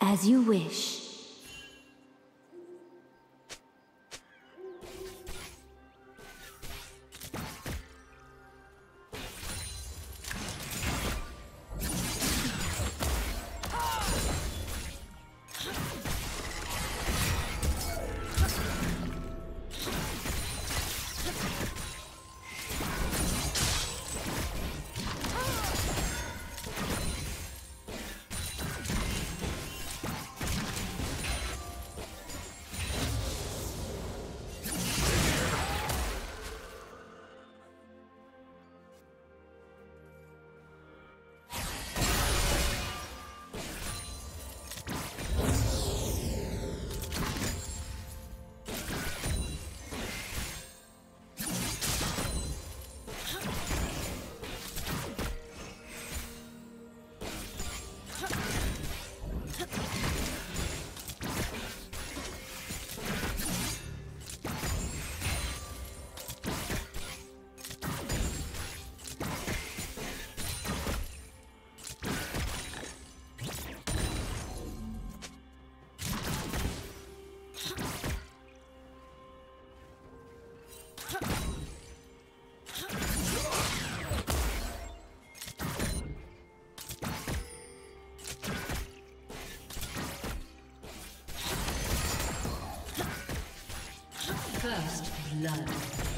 As you wish. First blood.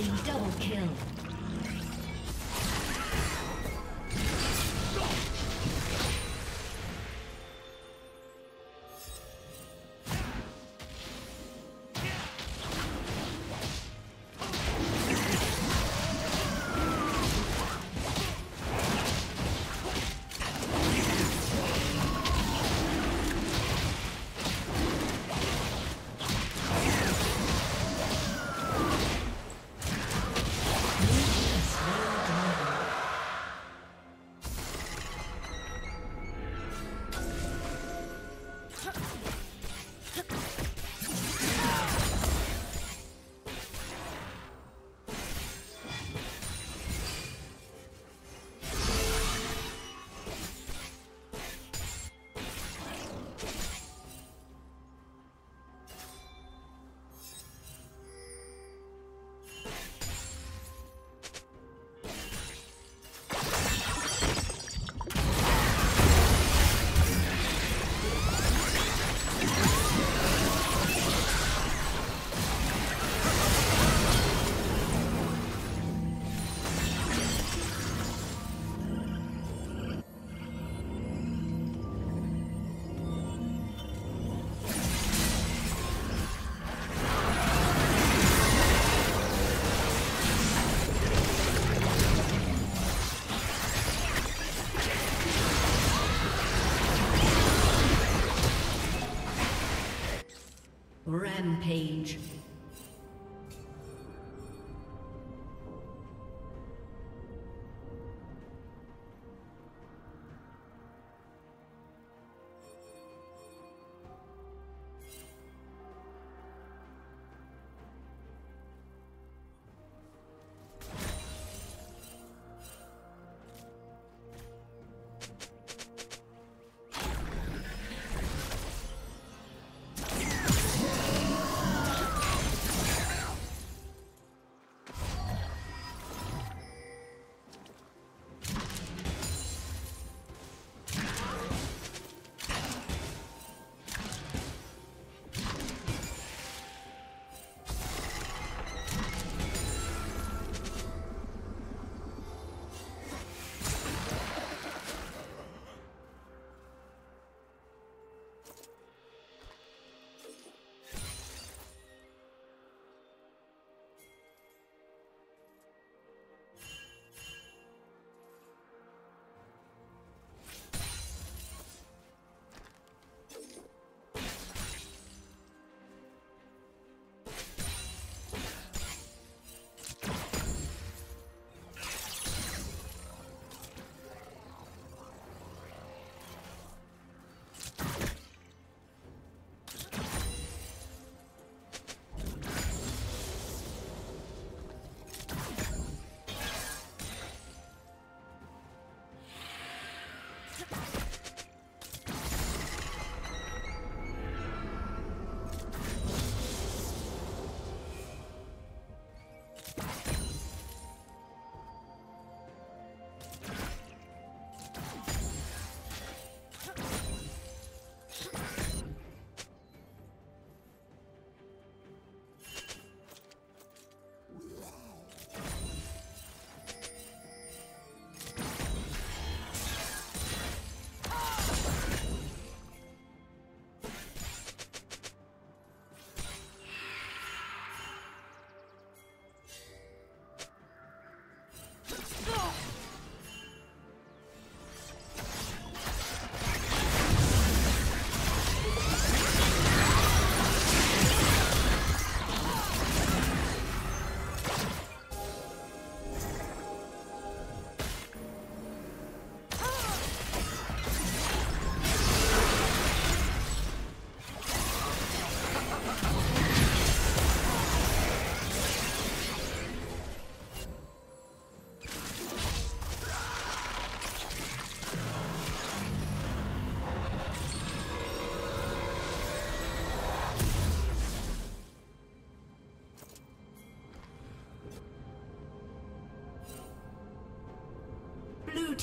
Double kill. Rampage.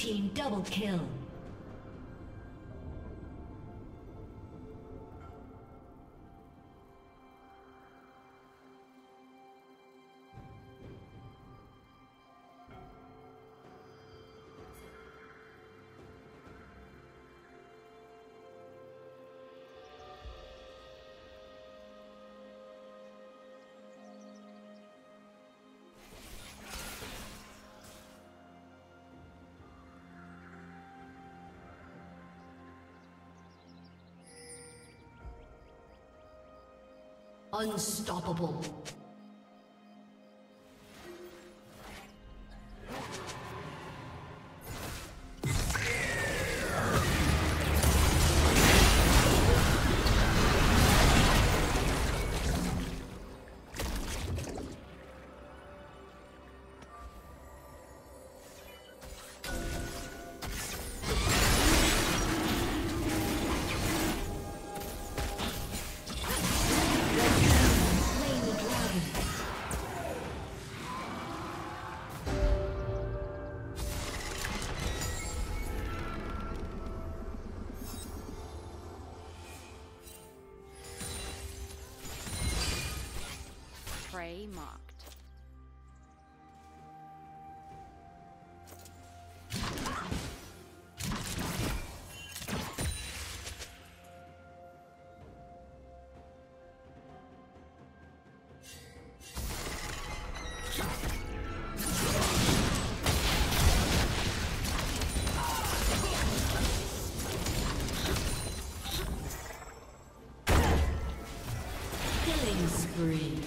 Team double kill. Unstoppable. Spree.